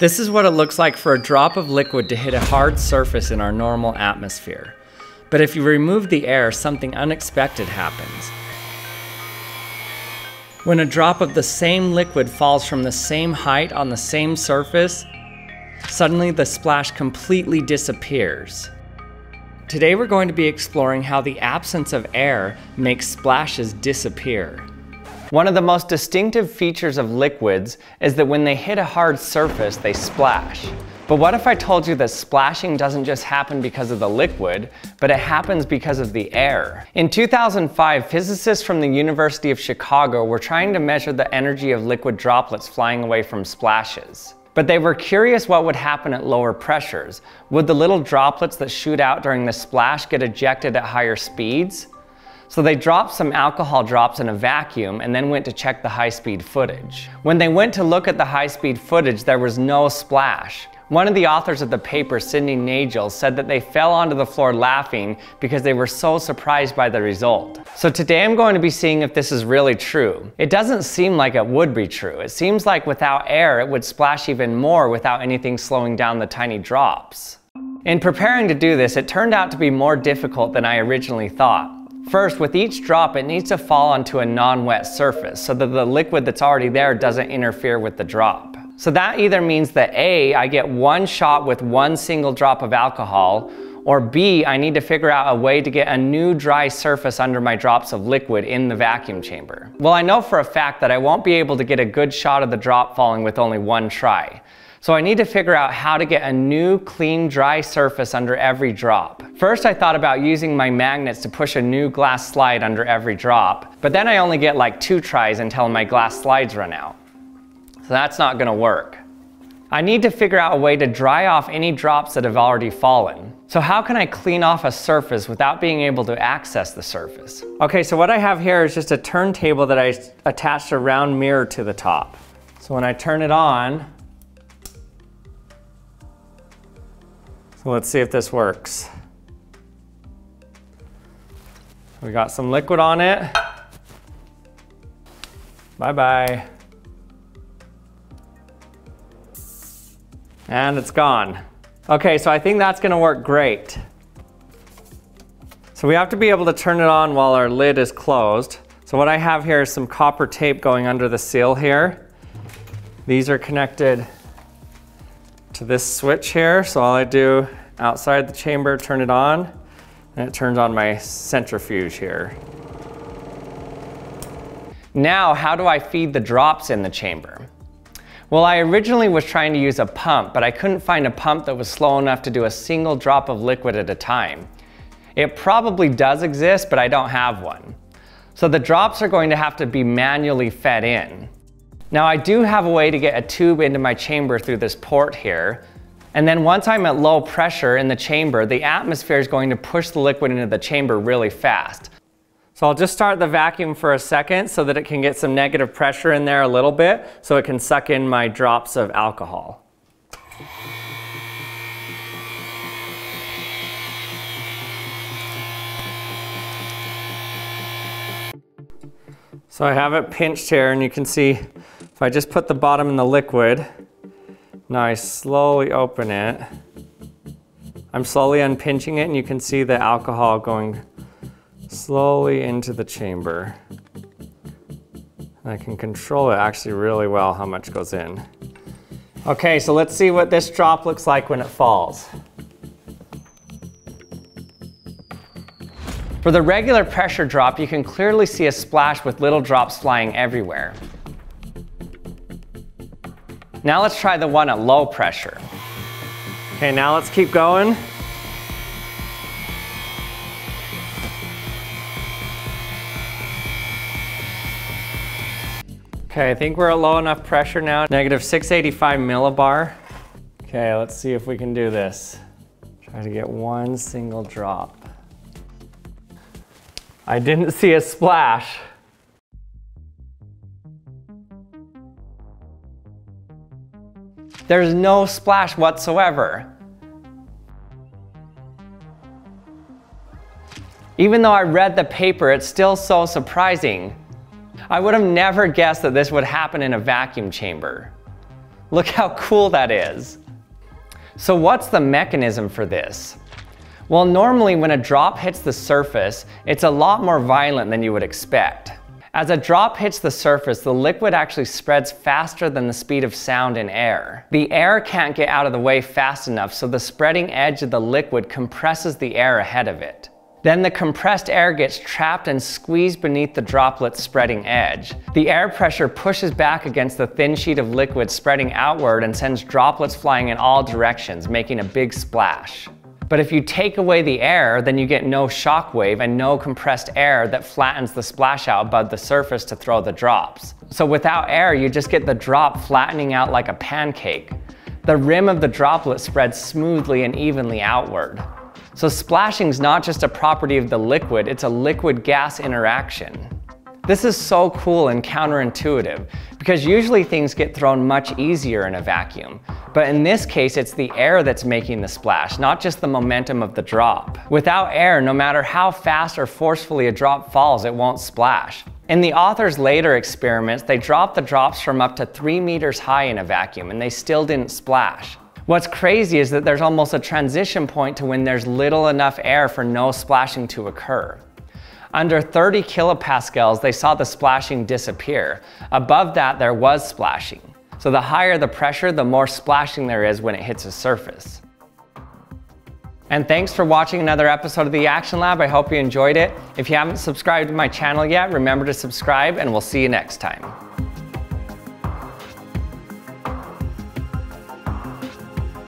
This is what it looks like for a drop of liquid to hit a hard surface in our normal atmosphere. But if you remove the air, something unexpected happens. When a drop of the same liquid falls from the same height on the same surface, suddenly the splash completely disappears. Today we're going to be exploring how the absence of air makes splashes disappear. One of the most distinctive features of liquids is that when they hit a hard surface, they splash. But what if I told you that splashing doesn't just happen because of the liquid, but it happens because of the air? In 2005, physicists from the University of Chicago were trying to measure the energy of liquid droplets flying away from splashes. But they were curious what would happen at lower pressures. Would the little droplets that shoot out during the splash get ejected at higher speeds? So they dropped some alcohol drops in a vacuum and then went to check the high-speed footage. When they went to look at the high-speed footage, there was no splash. One of the authors of the paper, Sidney Nagel, said that they fell onto the floor laughing because they were so surprised by the result. So today I'm going to be seeing if this is really true. It doesn't seem like it would be true. It seems like without air, it would splash even more without anything slowing down the tiny drops. In preparing to do this, it turned out to be more difficult than I originally thought. First, with each drop, it needs to fall onto a non-wet surface so that the liquid that's already there doesn't interfere with the drop. So that either means that A, I get one shot with one single drop of alcohol, or B, I need to figure out a way to get a new dry surface under my drops of liquid in the vacuum chamber. Well, I know for a fact that I won't be able to get a good shot of the drop falling with only one try. So I need to figure out how to get a new clean dry surface under every drop. First I thought about using my magnets to push a new glass slide under every drop, but then I only get like two tries until my glass slides run out. So that's not gonna work. I need to figure out a way to dry off any drops that have already fallen. So how can I clean off a surface without being able to access the surface? Okay, so what I have here is just a turntable that I attached a round mirror to the top. So when I turn it on, So let's see if this works. We got some liquid on it. Bye-bye. And it's gone. Okay, so I think that's gonna work great. So we have to be able to turn it on while our lid is closed. So what I have here is some copper tape going under the seal here. These are connected to this switch here. So all I do outside the chamber, turn it on, and it turns on my centrifuge here. Now, how do I feed the drops in the chamber? Well, I originally was trying to use a pump, but I couldn't find a pump that was slow enough to do a single drop of liquid at a time. It probably does exist, but I don't have one. So the drops are going to have to be manually fed in. Now I do have a way to get a tube into my chamber through this port here, and then once I'm at low pressure in the chamber, the atmosphere is going to push the liquid into the chamber really fast. So I'll just start the vacuum for a second so that it can get some negative pressure in there a little bit so it can suck in my drops of alcohol. So I have it pinched here and you can see if I just put the bottom in the liquid, now I slowly open it. I'm slowly unpinching it and you can see the alcohol going slowly into the chamber. I can control it actually really well how much goes in. Okay, so let's see what this drop looks like when it falls. For the regular pressure drop, you can clearly see a splash with little drops flying everywhere. Now let's try the one at low pressure. Okay, now let's keep going. Okay, I think we're at low enough pressure now. Negative 685 millibar. Okay, let's see if we can do this. Try to get one single drop. I didn't see a splash. There's no splash whatsoever. Even though I read the paper, it's still so surprising. I would have never guessed that this would happen in a vacuum chamber. Look how cool that is. So what's the mechanism for this? Well, normally when a drop hits the surface, it's a lot more violent than you would expect. As a drop hits the surface, the liquid actually spreads faster than the speed of sound in air. The air can't get out of the way fast enough, so the spreading edge of the liquid compresses the air ahead of it. Then the compressed air gets trapped and squeezed beneath the droplet's spreading edge. The air pressure pushes back against the thin sheet of liquid spreading outward and sends droplets flying in all directions, making a big splash. But if you take away the air, then you get no shock wave and no compressed air that flattens the splash out above the surface to throw the drops. So without air, you just get the drop flattening out like a pancake. The rim of the droplet spreads smoothly and evenly outward. So splashing is not just a property of the liquid, it's a liquid-gas interaction. This is so cool and counterintuitive because usually things get thrown much easier in a vacuum. But in this case, it's the air that's making the splash, not just the momentum of the drop. Without air, no matter how fast or forcefully a drop falls, it won't splash. In the author's later experiments, they dropped the drops from up to three meters high in a vacuum and they still didn't splash. What's crazy is that there's almost a transition point to when there's little enough air for no splashing to occur. Under 30 kilopascals, they saw the splashing disappear. Above that, there was splashing. So the higher the pressure, the more splashing there is when it hits a surface. And thanks for watching another episode of the Action Lab. I hope you enjoyed it. If you haven't subscribed to my channel yet, remember to subscribe and we'll see you next time.